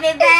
Baby.